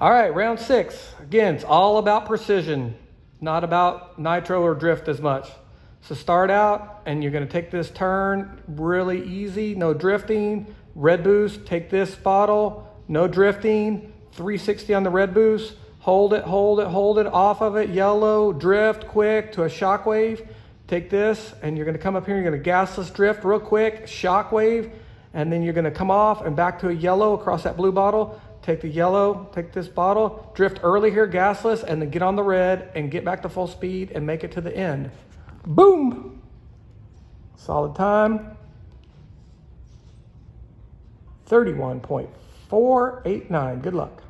All right, round six. Again, it's all about precision, not about nitro or drift as much. So start out and you're gonna take this turn really easy, no drifting. Red boost, take this bottle, no drifting. 360 on the red boost. Hold it, hold it, hold it off of it. Yellow, drift quick to a shockwave. Take this and you're gonna come up here, you're gonna gasless drift real quick, shockwave, and then you're gonna come off and back to a yellow across that blue bottle. Take the yellow, take this bottle, drift early here, gasless, and then get on the red and get back to full speed and make it to the end. Boom! Solid time. 31.489. Good luck.